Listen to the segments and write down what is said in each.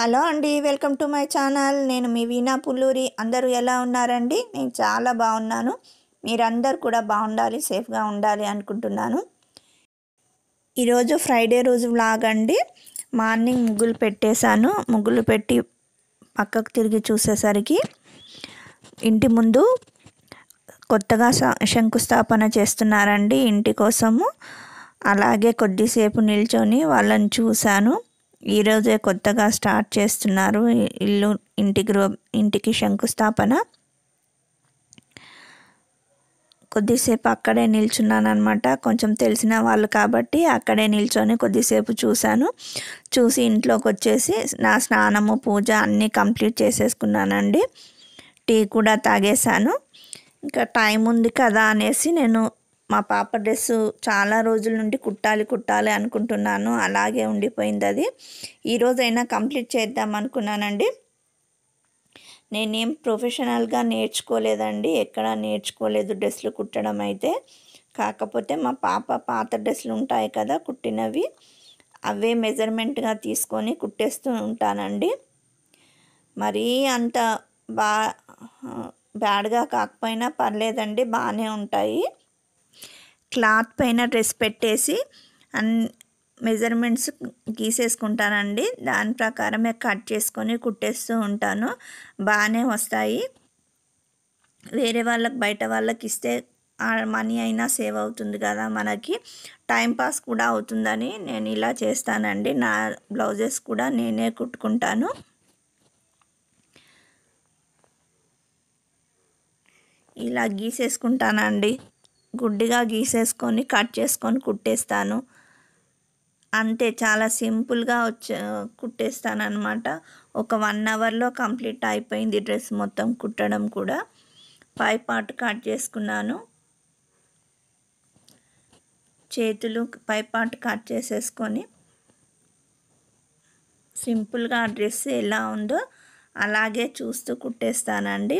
Hello అండి welcome to my channel. నేను మీ వీణా పుల్లూరి. అందరూ ఎలా ఉన్నారండి? నేను చాలా బాగున్నాను. మీరందరూ కూడా బాగుండాలి సేఫ్గా ఉండాలి అనుకుంటున్నాను. ఈరోజు ఫ్రైడే రోజు వ్లాగ్ అండి. మార్నింగ్ ముగ్గులు పెట్టేశాను. ముగ్గులు పెట్టి పక్కకు తిరిగి చూసేసరికి ఇంటి ముందు కొత్తగా శ- శంకుస్థాపన చేస్తున్నారండి ఇంటి కోసము. అలాగే కొద్దిసేపు నిల్చొని వాళ్ళని చూశాను. ఈరోజే కొత్తగా స్టార్ట్ చేస్తున్నారు ఇల్లు ఇంటి గృహ ఇంటికి శంకుస్థాపన. కొద్దిసేపు అక్కడే నిల్చున్నాను అనమాట కొంచెం తెలిసిన వాళ్ళు కాబట్టి అక్కడే నిల్చొని కొద్దిసేపు చూశాను. చూసి ఇంట్లోకి వచ్చేసి నా స్నానము పూజ అన్నీ కంప్లీట్ చేసేసుకున్నానండి. టీ కూడా తాగేశాను. ఇంకా టైం ఉంది కదా అనేసి నేను మా పాప డ్రెస్సు చాలా రోజుల నుండి కుట్టాలి కుట్టాలి అనుకుంటున్నాను. అలాగే ఉండిపోయింది అది. ఈరోజైనా కంప్లీట్ చేద్దాం అనుకున్నానండి. నేనేం ప్రొఫెషనల్గా నేర్చుకోలేదండి. ఎక్కడ నేర్చుకోలేదు డ్రెస్సులు కుట్టడం అయితే. కాకపోతే మా పాప పాత డ్రెస్సులు ఉంటాయి కదా కుట్టినవి. అవే మెజర్మెంట్గా తీసుకొని కుట్టేస్తూ ఉంటానండి. మరీ అంత బా బ్యాడ్గా కాకపోయినా పర్లేదండి బాగానే ఉంటాయి. క్లాత్ పైన డ్రెస్ పెట్టేసి అన్ మెజర్మెంట్స్ గీసేసుకుంటానండి. దాని ప్రకారమే కట్ చేసుకొని కుట్టేస్తూ ఉంటాను. బాగానే వస్తాయి. వేరే వాళ్ళకి బయట వాళ్ళకి ఇస్తే ఆ మనీ అయినా సేవ్ అవుతుంది కదా మనకి. టైం పాస్ కూడా అవుతుందని నేను ఇలా చేస్తానండి. నా బ్లౌజెస్ కూడా నేనే కుట్టుకుంటాను. ఇలా గీసేసుకుంటానండి. గుడ్డిగా గీసేసుకొని కట్ చేసుకొని కుట్టేస్తాను. అంతే చాలా సింపుల్గా వచ్చే కుట్టేస్తాను అనమాట ఒక వన్ అవర్లో కంప్లీట్ అయిపోయింది డ్రెస్ మొత్తం కుట్టడం కూడా. పై పార్ట్ కట్ చేసుకున్నాను. చేతులు పై పార్ట్ కట్ చేసేసుకొని సింపుల్గా డ్రెస్ ఎలా ఉందో అలాగే చూస్తూ కుట్టేస్తానండి.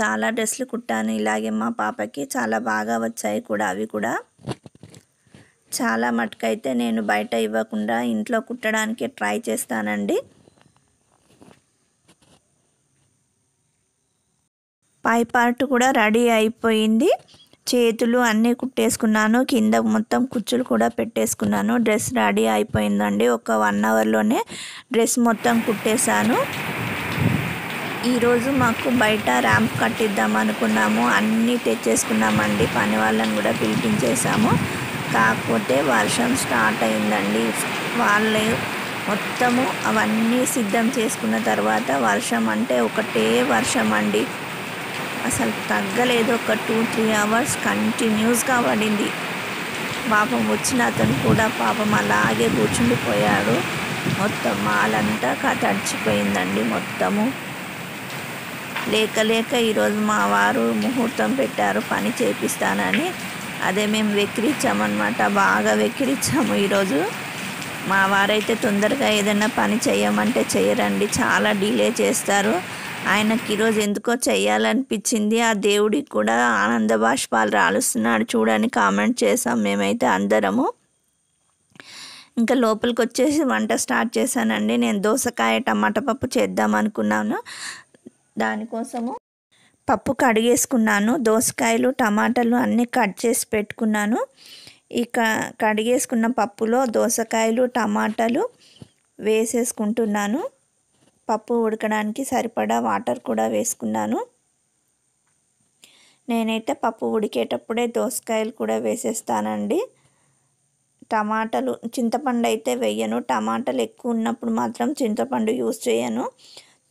చాలా డ్రెస్సులు కుట్టాను. ఇలాగే మా పాపకి చాలా బాగా వచ్చాయి కూడా అవి కూడా. చాలా మటుకైతే నేను బయట ఇవ్వకుండా ఇంట్లో కుట్టడానికి ట్రై చేస్తానండి. పై పార్ట్ కూడా రెడీ అయిపోయింది. చేతులు అన్నీ కుట్టేసుకున్నాను. కింద మొత్తం కుచ్చులు కూడా పెట్టేసుకున్నాను. డ్రెస్ రెడీ అయిపోయిందండి. ఒక వన్ అవర్లోనే డ్రెస్ మొత్తం కుట్టేశాను. ఈరోజు మాకు బయట ర్యాంప్ కట్టిద్దాం అనుకున్నాము. అన్నీ తెచ్చేసుకున్నామండి. పని వాళ్ళని కూడా పిలిపించేసాము కాకపోతే వర్షం స్టార్ట్ అయిందండి. వాళ్ళే మొత్తము అవన్నీ సిద్ధం చేసుకున్న తర్వాత వర్షం అంటే ఒకటే వర్షం అండి అసలు తగ్గలేదు. ఒక టూ త్రీ అవర్స్ కంటిన్యూస్గా పడింది. పాపం వచ్చిన అతను కూడా పాపం అలాగే కూర్చుండిపోయాడు. మొత్తం మాలంతా కా తడిచిపోయిందండి మొత్తము. లేక లేక ఈరోజు మా వారు ముహూర్తం పెట్టారు పని చేపిస్తానని. అదే మేము వెక్కిరించామన్నమాట బాగా వెక్కిరించాము ఈరోజు. మా వారైతే తొందరగా ఏదైనా పని చేయమంటే చేయరండి చాలా డిలే చేస్తారు. ఆయనకి ఈరోజు ఎందుకో చేయాలనిపించింది ఆ దేవుడికి కూడా ఆనంద బాష్పాలు రాలుస్తున్నాడు చూడని కామెంట్ చేసాం మేమైతే అందరము. ఇంకా లోపలికి వచ్చేసి వంట స్టార్ట్ చేశానండి నేను దోసకాయ టమాటా పప్పు చేద్దాం అనుకున్నాను దానికోసము పప్పు కడిగేసుకున్నాను. దోసకాయలు టమాటాలు అన్నీ కట్ చేసి పెట్టుకున్నాను. ఈ క కడిగేసుకున్న పప్పులో దోసకాయలు టమాటాలు వేసేసుకుంటున్నాను. పప్పు ఉడకడానికి సరిపడా వాటర్ కూడా వేసుకున్నాను. నేనైతే పప్పు ఉడికేటప్పుడే దోసకాయలు కూడా వేసేస్తానండి. టమాటాలు చింతపండు అయితే వేయను. టమాటాలు ఎక్కువ ఉన్నప్పుడు మాత్రం చింతపండు యూస్ చేయను.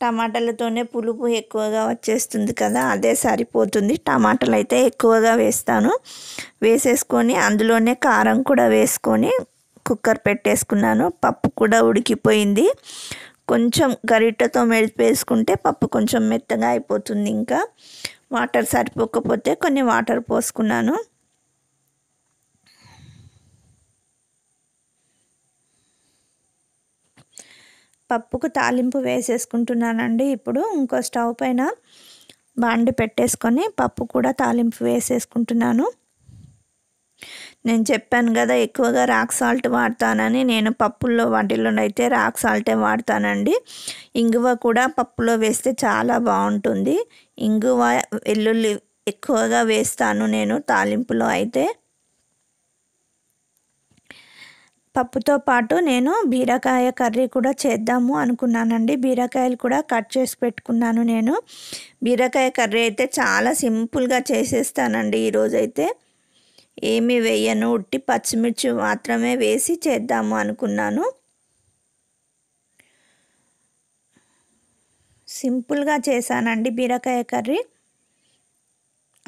టమాటాలతోనే పులుపు ఎక్కువగా వచ్చేస్తుంది కదా అదే సరిపోతుంది. టమాటాలు అయితే ఎక్కువగా వేస్తాను. వేసేసుకొని అందులోనే కారం కూడా వేసుకొని కుక్కర్ పెట్టేసుకున్నాను. పప్పు కూడా ఉడికిపోయింది. కొంచెం గరిటెతో మెడిపేసుకుంటే పప్పు కొంచెం మెత్తగా అయిపోతుంది ఇంకా. వాటర్ సరిపోకపోతే కొన్ని వాటర్ పోసుకున్నాను. పప్పుకు తాలింపు వేసేసుకుంటున్నానండి. ఇప్పుడు ఇంకో స్టవ్ పైన బాండి పెట్టేసుకొని పప్పు కూడా తాలింపు వేసేసుకుంటున్నాను. నేను చెప్పాను కదా ఎక్కువగా రాక్ సాల్ట్ వాడతానని. నేను పప్పుల్లో వాటిల్లో అయితే రాక్ సాల్టే వాడతానండి. ఇంగువ కూడా పప్పులో వేస్తే చాలా బాగుంటుంది. ఇంగువ వెల్లుల్లి ఎక్కువగా వేస్తాను నేను తాలింపులో అయితే. పప్పుతో పాటు నేను బీరకాయ కర్రీ కూడా చేద్దాము అనుకున్నానండి. బీరకాయలు కూడా కట్ చేసి పెట్టుకున్నాను నేను. బీరకాయ కర్రీ అయితే చాలా సింపుల్గా చేసేస్తానండి ఈరోజైతే. ఏమి వేయను. ఉట్టి పచ్చిమిర్చి మాత్రమే వేసి చేద్దాము అనుకున్నాను. సింపుల్గా చేశానండి బీరకాయ కర్రీ.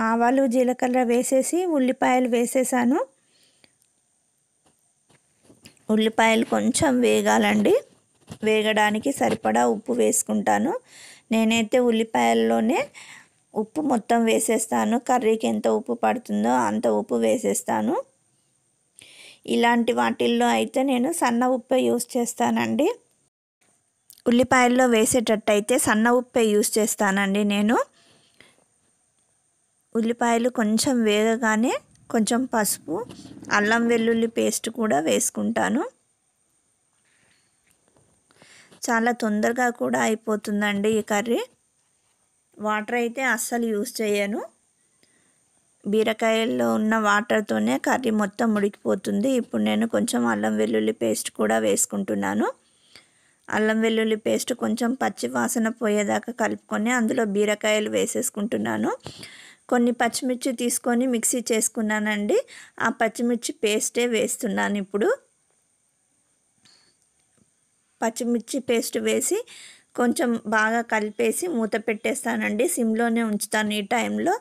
ఆవాలు జీలకర్ర వేసేసి ఉల్లిపాయలు వేసేసాను. ఉల్లిపాయలు కొంచెం వేగాలండి. వేగడానికి సరిపడా ఉప్పు వేసుకుంటాను. నేనైతే ఉల్లిపాయల్లోనే ఉప్పు మొత్తం వేసేస్తాను. కర్రీకి ఎంత ఉప్పు పడుతుందో అంత ఉప్పు వేసేస్తాను. ఇలాంటి వాటిల్లో అయితే నేను సన్న ఉప్పే యూస్ చేస్తానండి. ఉల్లిపాయల్లో వేసేటట్టయితే సన్న ఉప్పే యూస్ చేస్తానండి నేను. ఉల్లిపాయలు కొంచెం వేగగానే కొంచెం పసుపు అల్లం వెల్లుల్లి పేస్ట్ కూడా వేసుకుంటాను. చాలా తొందరగా కూడా అయిపోతుందండి ఈ కర్రీ. వాటర్ అయితే అస్సలు యూజ్ చేయను. బీరకాయల్లో ఉన్న వాటర్తోనే కర్రీ మొత్తం ఉడికిపోతుంది ఇప్పుడు నేను కొంచెం అల్లం వెల్లుల్లి పేస్ట్ కూడా వేసుకుంటున్నాను. అల్లం వెల్లుల్లి పేస్ట్ కొంచెం పచ్చి వాసన పోయేదాకా కలుపుకొని అందులో బీరకాయలు వేసేసుకుంటున్నాను. కొన్ని పచ్చిమిర్చి తీసుకొని మిక్సీ చేసుకున్నానండి. ఆ పచ్చిమిర్చి పేస్టే వేస్తున్నాను ఇప్పుడు. పచ్చిమిర్చి పేస్ట్ వేసి కొంచెం బాగా కలిపేసి మూత పెట్టేస్తానండి. సిమ్లోనే ఉంచుతాను ఈ టైంలో.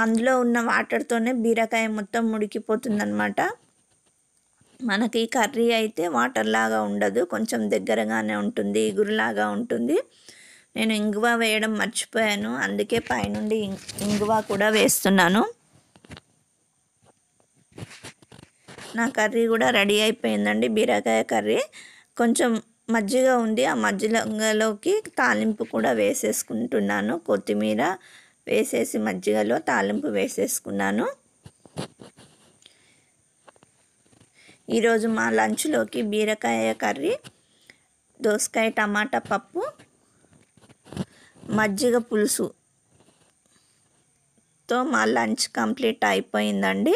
అందులో ఉన్న వాటర్తోనే బీరకాయ మొత్తం ముడికిపోతుందనమాట మనకి కర్రీ అయితే వాటర్ లాగా ఉండదు. కొంచెం దగ్గరగానే ఉంటుంది ఇగురులాగా ఉంటుంది. నేను ఇంగువ వేయడం మర్చిపోయాను. అందుకే పైనుండి ఇంగువ కూడా వేస్తున్నాను. నా కర్రీ కూడా రెడీ అయిపోయిందండి. బీరకాయ కర్రీ. కొంచెం మజ్జిగ ఉంది. ఆ మజ్జిగలోకి తాలింపు కూడా వేసేసుకుంటున్నాను. కొత్తిమీర వేసేసి మజ్జిగలో తాలింపు వేసేసుకున్నాను. ఈరోజు మా లంచ్లోకి బీరకాయ కర్రీ దోసకాయ టమాటా పప్పు మజ్జిగ పులుసుతో మా లంచ్ కంప్లీట్ అయిపోయిందండి.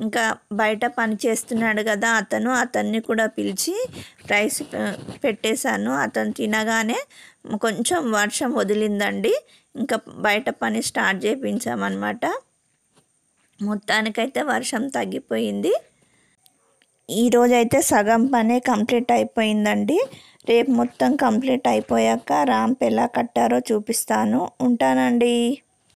ఇంకా బయట పని చేస్తున్నాడు కదా అతను అతన్ని కూడా పిలిచి రైస్ పెట్టేశాను. అతను తినగానే కొంచెం వర్షం వదిలిందండి. ఇంకా బయట పని స్టార్ట్ చేయించామన్నమాట మొత్తానికైతే వర్షం తగ్గిపోయింది. ఈరోజైతే సగం పనే కంప్లీట్ అయిపోయిందండి. రేపు మొత్తం కంప్లీట్ అయిపోయాక ర్యాంప్ ఎలా కట్టారో చూపిస్తాను. ఉంటానండి.